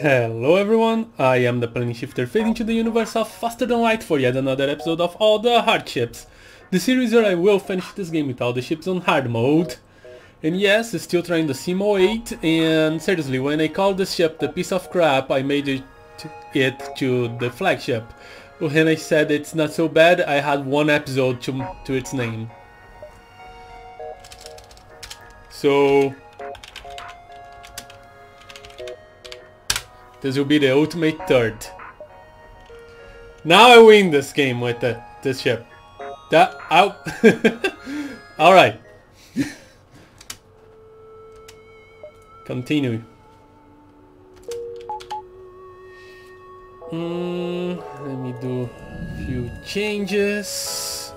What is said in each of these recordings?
Hello everyone, I am the Plane Shifter fading to the universe of Faster Than Light for yet another episode of All the Hardships. The series where I will finish this game with all the ships on hard mode. And yes, still trying the Simo-H and seriously, when I called this ship the piece of crap, I made it, it to the flagship. When I said it's not so bad, I had one episode to, to its name. So... This will be the ultimate third. Now I win this game with the, this ship. That out. All right. Continue. Mm, let me do a few changes.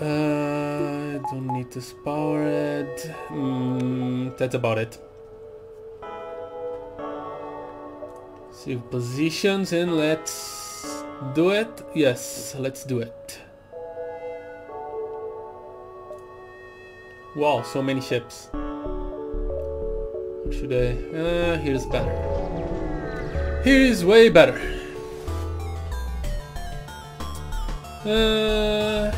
Uh, I don't need this power it. Mm, that's about it. Save positions and let's do it. Yes, let's do it. Wow, so many ships. Or should I? Uh, here's better. Here is way better. Uh,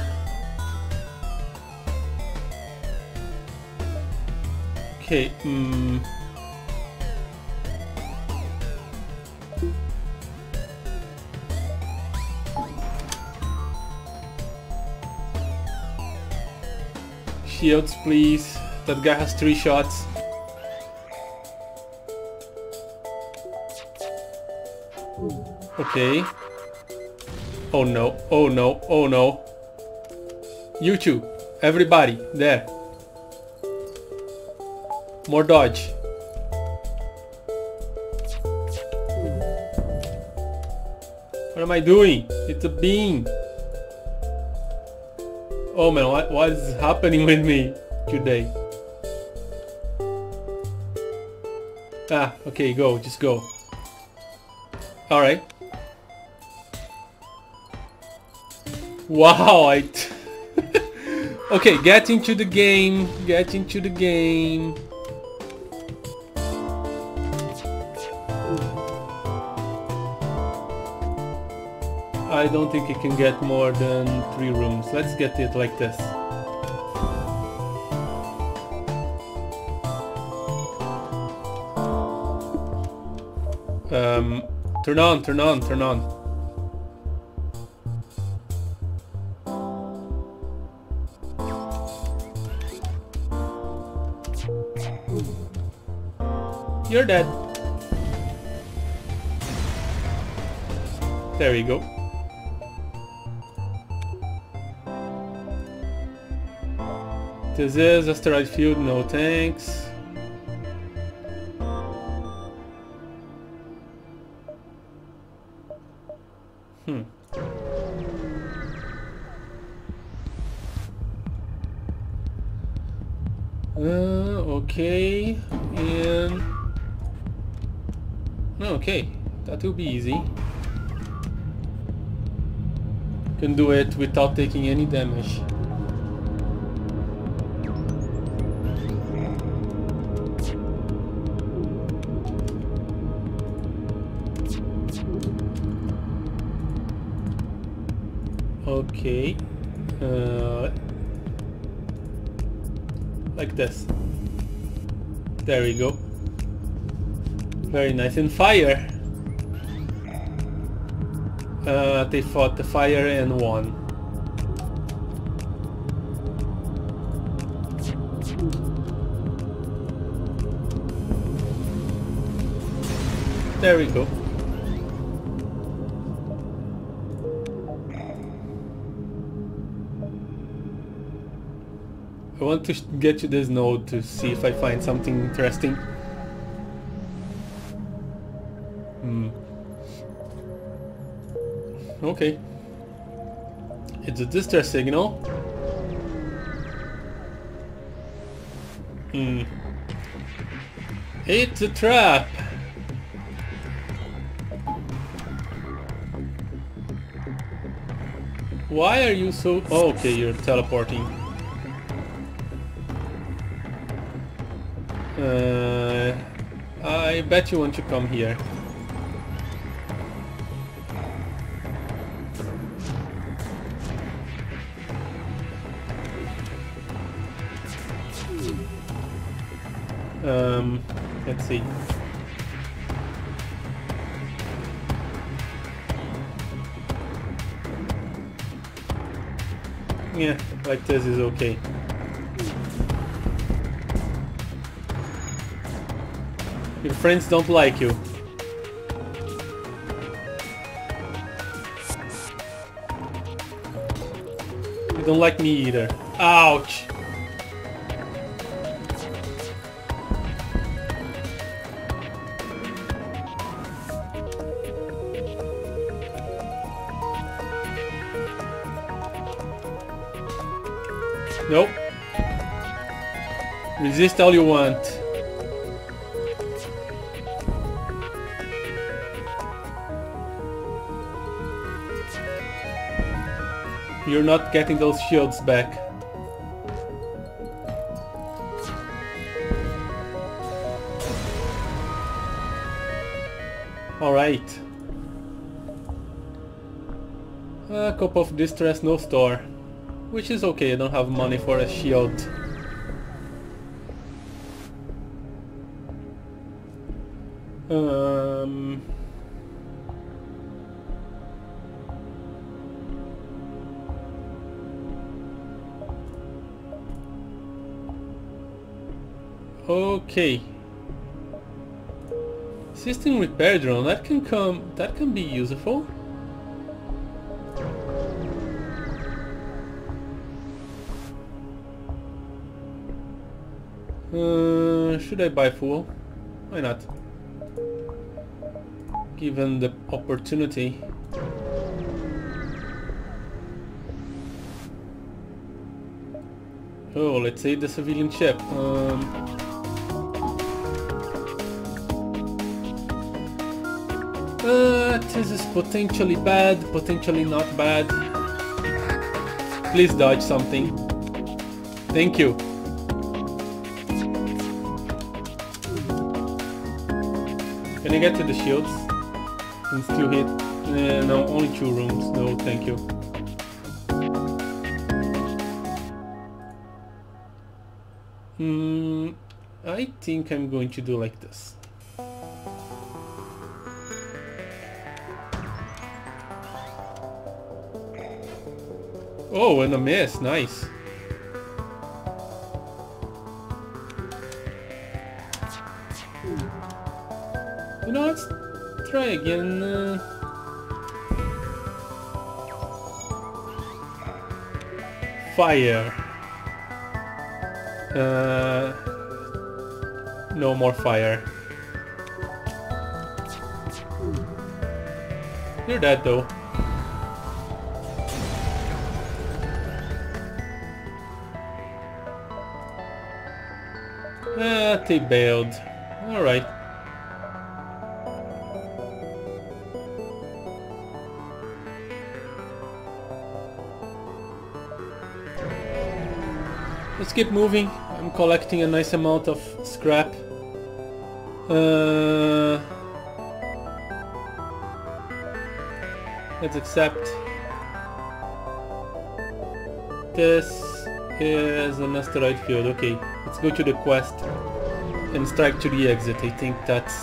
okay. Mm. Shields, please. That guy has three shots. Okay. Oh no, oh no, oh no. You two, everybody, there. More dodge. What am I doing? It's a beam. Oh man, what, what is happening with me today? Ah, okay, go, just go. Alright. Wow, I... okay, get into the game, get into the game. I don't think it can get more than three rooms. Let's get it like this. Um, turn on, turn on, turn on. You're dead. There we go. This is asteroid field, no thanks. Hmm. Uh, okay. Okay, that will be easy. Can do it without taking any damage. Okay. Uh, like this. There we go. Very nice. And fire. Uh, they fought the fire and won. There we go. Want to get to this node to see if I find something interesting. Hmm. Okay. It's a distress signal. Hmm. It's a trap! Why are you so... Oh, okay, you're teleporting. Uh, I bet you want to come here. Um, let's see. Yeah, like this is okay. Your friends don't like you. You don't like me either. Ouch! Nope. Resist all you want. You're not getting those shields back. Alright. A cup of distress, no store. Which is okay, I don't have money for a shield. Um... Okay. System repair drone, that can come, that can be useful. Uh, should I buy fuel? Why not? Given the opportunity. Oh, let's save the civilian ship. Um, this is potentially bad, potentially not bad. Please dodge something. Thank you. Can I get to the shields? And still hit? Uh, no, only two rooms. No, thank you. Hmm, I think I'm going to do like this. Oh, and a miss. Nice. You know, let's try again. Uh... Fire. Uh, no more fire. You're dead though. They bailed. Alright. Let's keep moving. I'm collecting a nice amount of scrap. Uh, let's accept. This is an asteroid field. Okay, let's go to the quest and strike to the exit. I think that's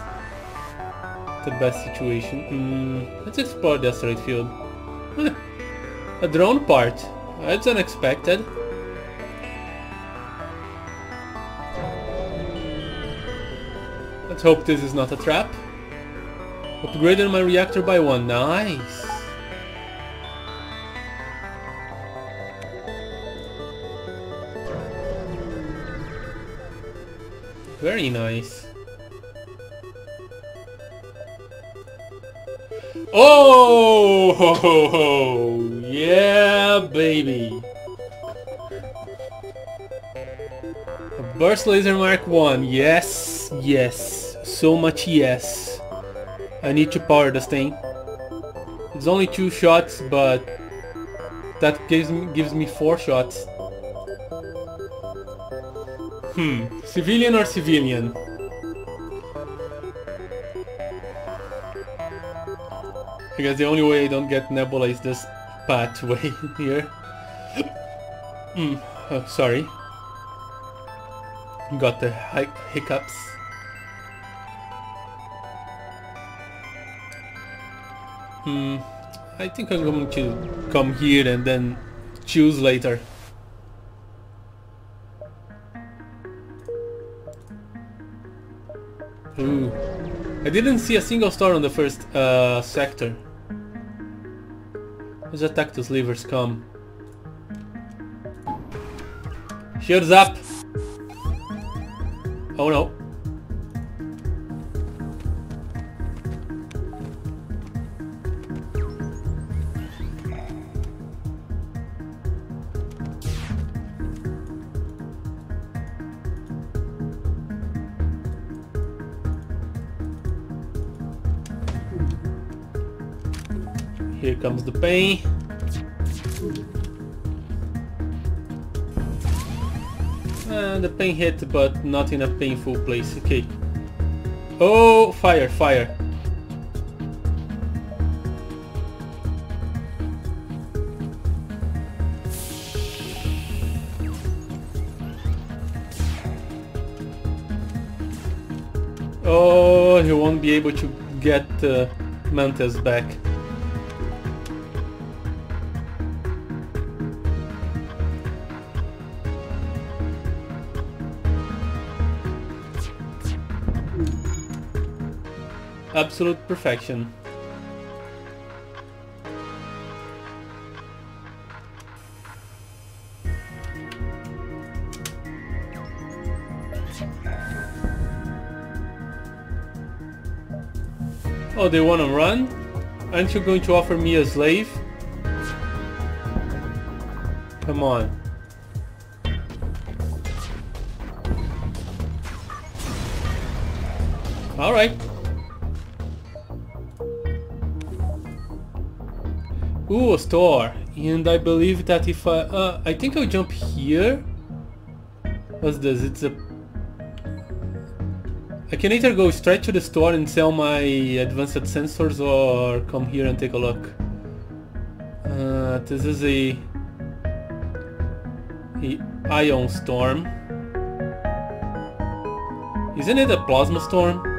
the best situation. Mm, let's explore the asteroid field. a drone part. That's unexpected. Let's hope this is not a trap. Upgraded my reactor by one. Nice. Very nice. Oh, ho, ho, ho. yeah, baby. A burst laser mark 1, yes, yes, so much yes. I need to power this thing. It's only two shots, but that gives me, gives me four shots. Hmm. Civilian or civilian? I guess the only way I don't get Nebula is this pathway here. Hmm. Oh, sorry. Got the hiccups. Hmm. I think I'm going to come here and then choose later. Ooh. I didn't see a single star on the first uh, sector. Let's attack those levers come. Shields up! Oh no. Here comes the pain. Uh, the pain hit, but not in a painful place. Okay. Oh, fire, fire. Oh, he won't be able to get uh, Mantis back. Absolute perfection. Oh, they wanna run? Aren't you going to offer me a slave? Come on. Alright. Ooh, a store. And I believe that if I... Uh, I think I'll jump here. What's this? It's a... I can either go straight to the store and sell my advanced sensors or come here and take a look. Uh, this is a... a ion storm. Isn't it a plasma storm?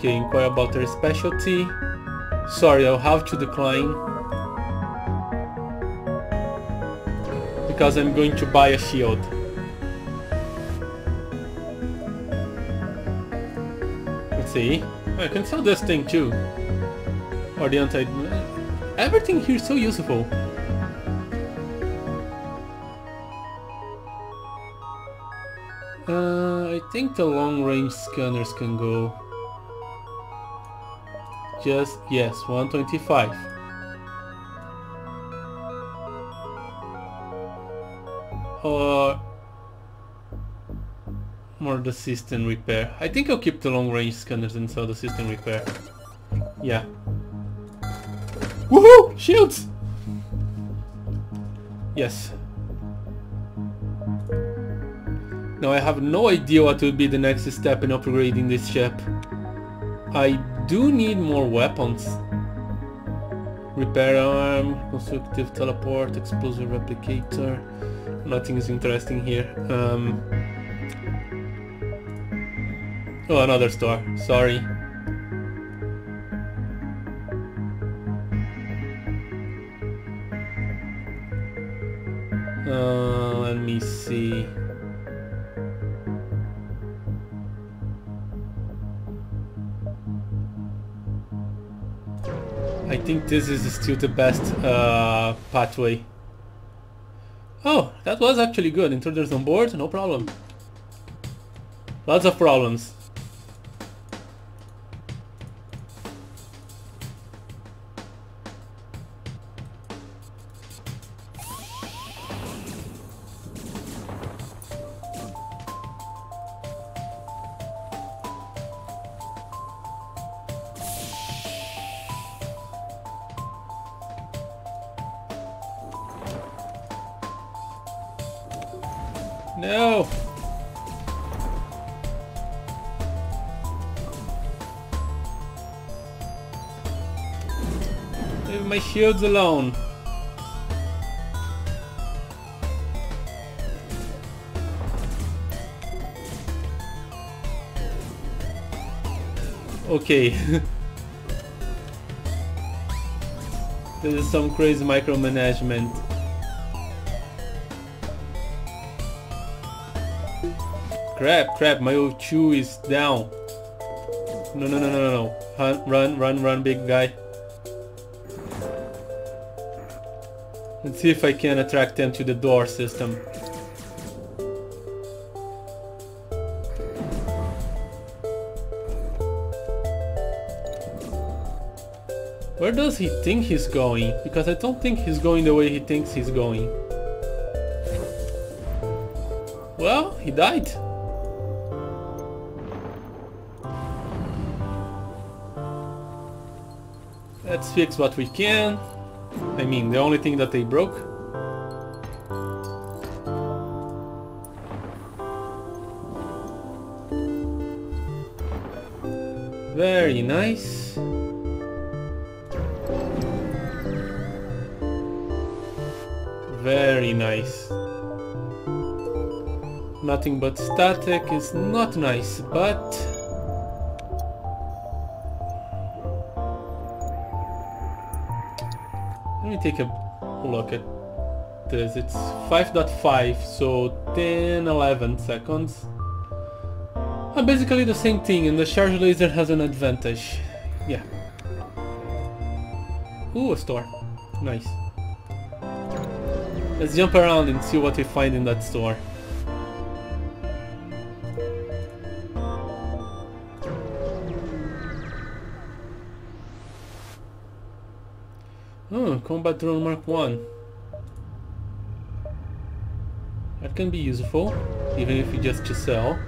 Okay, inquire about their specialty. Sorry, I'll have to decline. Because I'm going to buy a shield. Let's see. I can sell this thing too. Or the anti... Everything here is so useful. Uh, I think the long range scanners can go. Just, yes, 125. Or uh, more the system repair. I think I'll keep the long range scanners and sell the system repair. Yeah. Woohoo! Shields! Yes. Now I have no idea what will be the next step in upgrading this ship. I do need more weapons. Repair arm, constructive teleport, explosive replicator. Nothing is interesting here. Um, oh, another store. Sorry. I think this is still the best uh, pathway. Oh, that was actually good. Intruders on board, no problem. Lots of problems. My shields alone. Okay. this is some crazy micromanagement. Crap, crap, my O2 is down. No, no, no, no, no, no. Run, run, run, run, big guy. Let's see if I can attract them to the door system. Where does he think he's going? Because I don't think he's going the way he thinks he's going. Well, he died. Let's fix what we can. I mean, the only thing that they broke. Very nice. Very nice. Nothing but static is not nice, but take a look at this. It's 5.5, so 10, 11 seconds. And basically the same thing, and the charge laser has an advantage. Yeah. Ooh, a store. Nice. Let's jump around and see what we find in that store. Oh, Combat Drone Mark 1. That can be useful, even if you just to sell.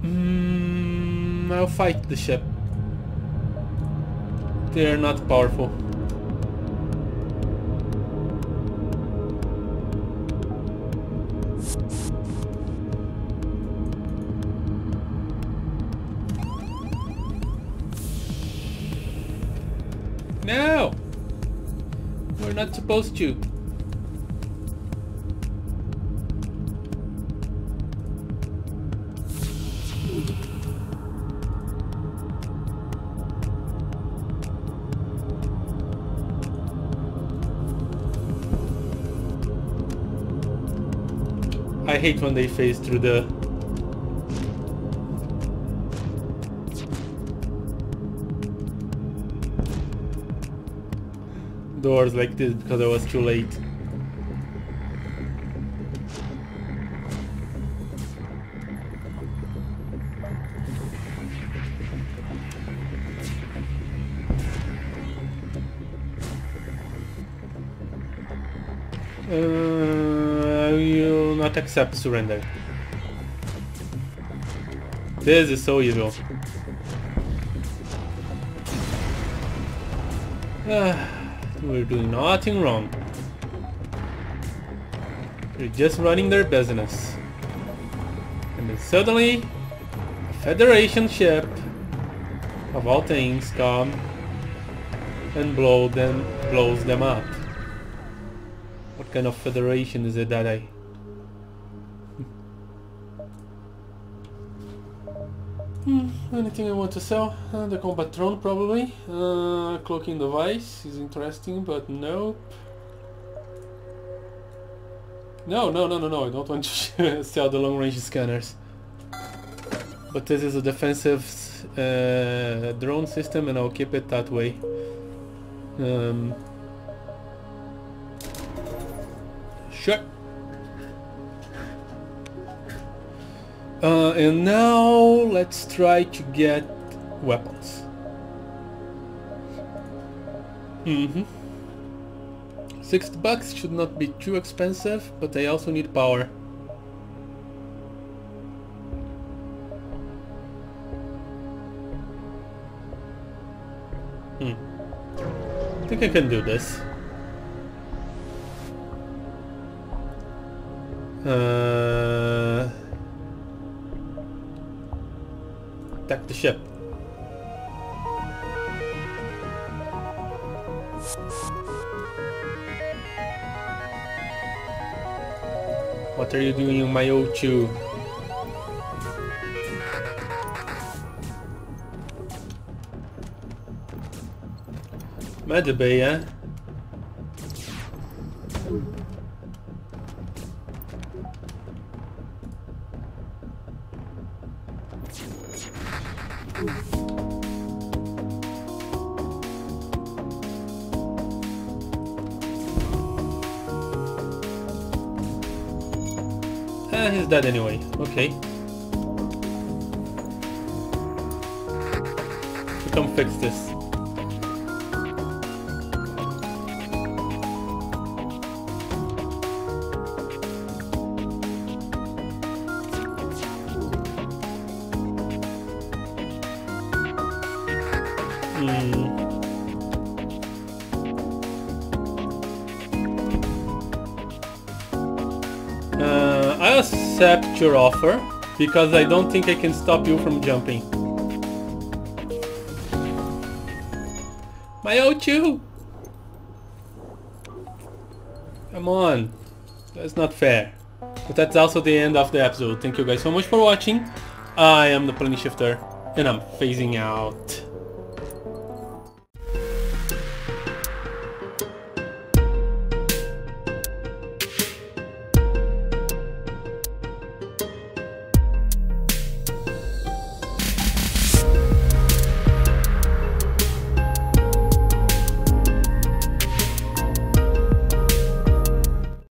Mm, I'll fight the ship. They are not powerful. Supposed to. I hate when they phase through the doors like this because I was too late. Uh, I will not accept surrender. This is so evil. We're doing nothing wrong. They're just running their business. And then suddenly, a Federation ship, of all things, come and blow them, blows them up. What kind of Federation is it that I... anything I want to sell? Uh, the combat drone probably. Uh, cloaking device is interesting, but nope. No, no, no, no, no, I don't want to sell the long range scanners. But this is a defensive uh, drone system and I'll keep it that way. Um, Uh, and now let's try to get weapons. Mm-hmm. Six bucks should not be too expensive, but I also need power. Hmm. I think I can do this. Uh... Protect the ship. What are you doing, you Mayochu? Medibay, eh? Eh, he's dead anyway. Okay. We come fix this. Your offer because I don't think I can stop you from jumping. My O2! Come on. That's not fair. But that's also the end of the episode. Thank you guys so much for watching. I am the Plane Shifter and I'm phasing out.